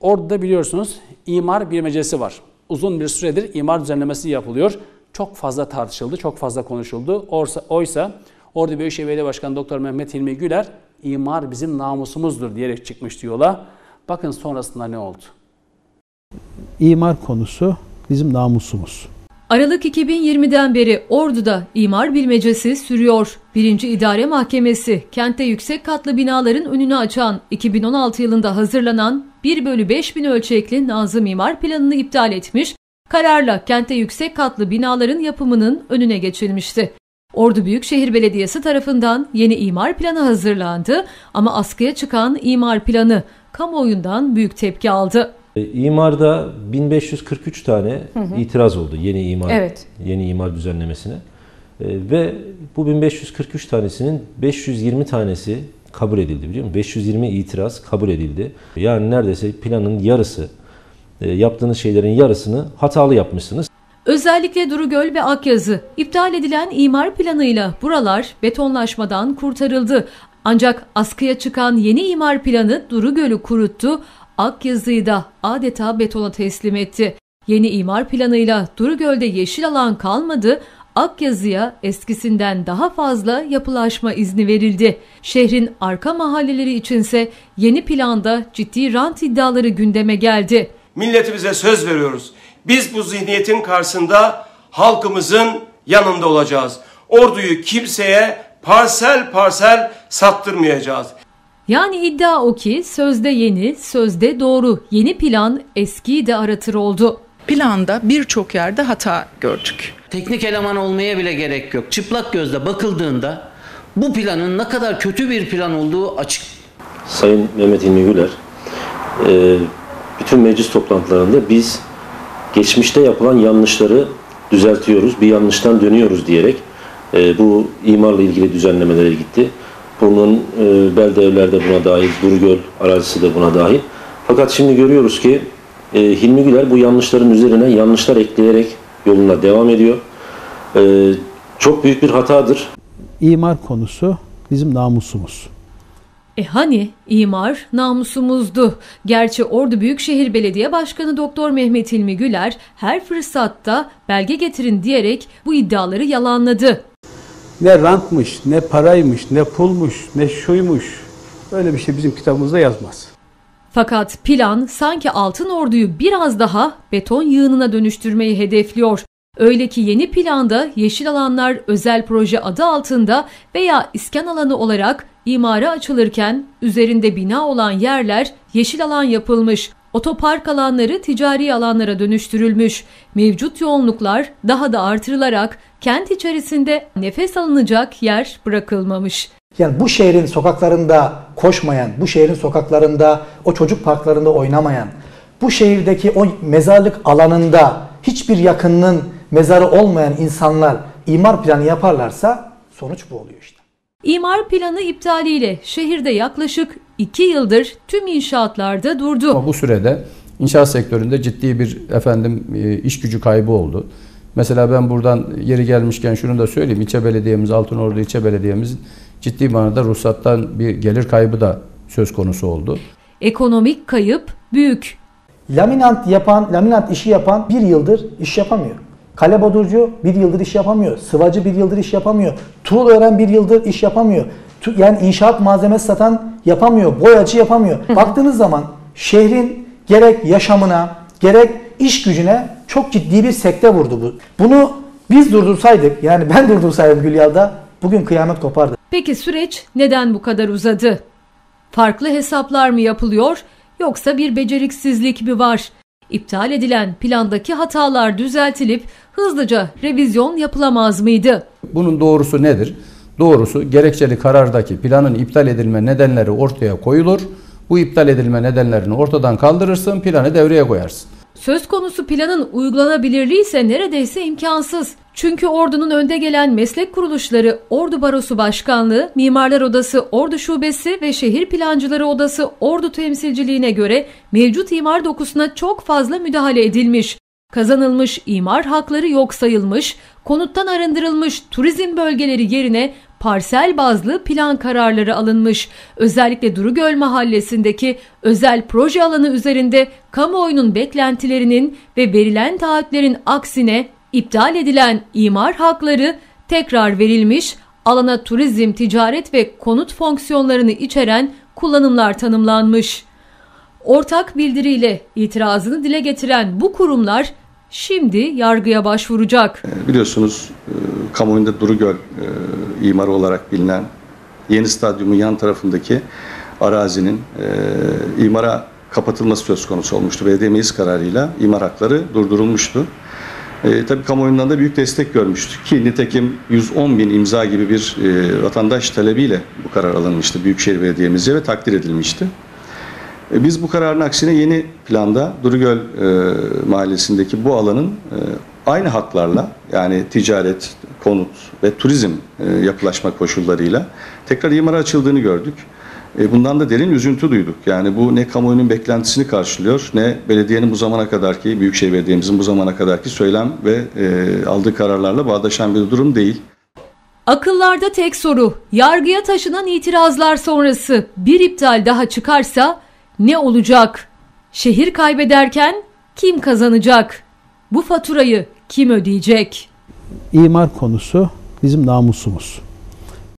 Orada biliyorsunuz imar bir meclisi var. Uzun bir süredir imar düzenlemesi yapılıyor. Çok fazla tartışıldı, çok fazla konuşuldu. Oysa, oysa Ordu Büyükşehir Belediye Başkanı Doktor Mehmet Hilmi Güler imar bizim namusumuzdur diyerek çıkmıştı yola. Bakın sonrasında ne oldu? İmar konusu bizim namusumuz. Aralık 2020'den beri Ordu'da imar bilmecesi sürüyor. Birinci İdare Mahkemesi kentte yüksek katlı binaların önünü açan 2016 yılında hazırlanan 1 bölü 5 bin ölçekli Nazım imar planını iptal etmiş, kararla kentte yüksek katlı binaların yapımının önüne geçilmişti. Ordu Büyükşehir Belediyesi tarafından yeni imar planı hazırlandı ama askıya çıkan imar planı kamuoyundan büyük tepki aldı. E, imarda 1543 tane hı hı. itiraz oldu yeni imar evet. yeni imar düzenlemesine. E, ve bu 1543 tanesinin 520 tanesi kabul edildi biliyor musun? 520 itiraz kabul edildi. Yani neredeyse planın yarısı, e, yaptığınız şeylerin yarısını hatalı yapmışsınız. Özellikle Durugöl ve Akyazı iptal edilen imar planıyla buralar betonlaşmadan kurtarıldı. Ancak askıya çıkan yeni imar planı Durugöl'ü kuruttu, Akyazı'yı da adeta betona teslim etti. Yeni imar planıyla Durugöl'de yeşil alan kalmadı, Akyazı'ya eskisinden daha fazla yapılaşma izni verildi. Şehrin arka mahalleleri içinse yeni planda ciddi rant iddiaları gündeme geldi. Milletimize söz veriyoruz. Biz bu zihniyetin karşısında halkımızın yanında olacağız. Orduyu kimseye parsel parsel sattırmayacağız. Yani iddia o ki sözde yeni, sözde doğru. Yeni plan eskiyi de aratır oldu. Planda birçok yerde hata gördük. Teknik eleman olmaya bile gerek yok. Çıplak gözle bakıldığında bu planın ne kadar kötü bir plan olduğu açık. Sayın Mehmet İlmi Güler, e, bütün meclis toplantılarında biz geçmişte yapılan yanlışları düzeltiyoruz, bir yanlıştan dönüyoruz diyerek e, bu imarla ilgili düzenlemelere gitti. Bunun e, belde evlerde buna dahil, Durgöl arazisi de buna dahil. Fakat şimdi görüyoruz ki Hilmi Güler bu yanlışların üzerine yanlışlar ekleyerek yoluna devam ediyor. E, çok büyük bir hatadır. İmar konusu bizim namusumuz. E hani imar namusumuzdu. Gerçi Ordu Büyükşehir Belediye Başkanı Doktor Mehmet İlmi Güler her fırsatta belge getirin diyerek bu iddiaları yalanladı. Ne rantmış, ne paraymış, ne pulmuş, ne şuymuş. Öyle bir şey bizim kitabımızda yazmaz. Fakat plan sanki Altın Ordu'yu biraz daha beton yığınına dönüştürmeyi hedefliyor. Öyle ki yeni planda yeşil alanlar özel proje adı altında veya iskan alanı olarak imara açılırken üzerinde bina olan yerler yeşil alan yapılmış. Otopark alanları ticari alanlara dönüştürülmüş. Mevcut yoğunluklar daha da artırılarak kent içerisinde nefes alınacak yer bırakılmamış. Yani bu şehrin sokaklarında koşmayan, bu şehrin sokaklarında o çocuk parklarında oynamayan, bu şehirdeki o mezarlık alanında hiçbir yakınının mezarı olmayan insanlar imar planı yaparlarsa sonuç bu oluyor işte. İmar planı iptaliyle şehirde yaklaşık 2 yıldır tüm inşaatlarda durdu. Ama bu sürede inşaat sektöründe ciddi bir efendim e, iş gücü kaybı oldu. Mesela ben buradan yeri gelmişken şunu da söyleyeyim. İlçe belediyemiz, Altınordu ilçe belediyemiz ciddi manada ruhsattan bir gelir kaybı da söz konusu oldu. Ekonomik kayıp büyük. Laminant yapan, laminant işi yapan bir yıldır iş yapamıyor. Kale bodurcu bir yıldır iş yapamıyor. Sıvacı bir yıldır iş yapamıyor. Tuğul öğren bir yıldır iş yapamıyor. Yani inşaat malzemesi satan yapamıyor. Boyacı yapamıyor. Baktığınız zaman şehrin gerek yaşamına gerek iş gücüne çok ciddi bir sekte vurdu bu. Bunu biz durdursaydık yani ben durdursaydım Gülyal'da bugün kıyamet kopardı. Peki süreç neden bu kadar uzadı? Farklı hesaplar mı yapılıyor yoksa bir beceriksizlik mi var? İptal edilen plandaki hatalar düzeltilip hızlıca revizyon yapılamaz mıydı? Bunun doğrusu nedir? Doğrusu gerekçeli karardaki planın iptal edilme nedenleri ortaya koyulur. Bu iptal edilme nedenlerini ortadan kaldırırsın, planı devreye koyarsın. Söz konusu planın uygulanabilirliği ise neredeyse imkansız. Çünkü ordunun önde gelen meslek kuruluşları Ordu Barosu Başkanlığı, Mimarlar Odası Ordu Şubesi ve Şehir Plancıları Odası Ordu Temsilciliğine göre mevcut imar dokusuna çok fazla müdahale edilmiş. Kazanılmış imar hakları yok sayılmış, konuttan arındırılmış turizm bölgeleri yerine parsel bazlı plan kararları alınmış. Özellikle Durugöl mahallesindeki özel proje alanı üzerinde kamuoyunun beklentilerinin ve verilen taahhütlerin aksine iptal edilen imar hakları tekrar verilmiş, alana turizm, ticaret ve konut fonksiyonlarını içeren kullanımlar tanımlanmış. Ortak bildiriyle itirazını dile getiren bu kurumlar şimdi yargıya başvuracak. Biliyorsunuz e, kamuoyunda Durugöl e, imarı olarak bilinen yeni stadyumun yan tarafındaki arazinin e, imara kapatılması söz konusu olmuştu. Belediye meclis kararıyla imar hakları durdurulmuştu. E, tabii kamuoyundan da büyük destek görmüştü ki nitekim 110 bin imza gibi bir e, vatandaş talebiyle bu karar alınmıştı Büyükşehir Belediye'mizce ve takdir edilmişti. E, Biz bu kararın aksine yeni planda Durugöl e, mahallesindeki bu alanın e, aynı haklarla yani ticaret, konut ve turizm e, yapılaşma koşullarıyla tekrar imara açıldığını gördük. E, bundan da derin üzüntü duyduk. Yani bu ne kamuoyunun beklentisini karşılıyor ne belediyenin bu zamana kadarki, Büyükşehir Belediye'mizin bu zamana kadarki söylem ve e, aldığı kararlarla bağdaşan bir durum değil. Akıllarda tek soru. Yargıya taşınan itirazlar sonrası bir iptal daha çıkarsa ne olacak? Şehir kaybederken kim kazanacak? Bu faturayı kim ödeyecek? İmar konusu bizim namusumuz.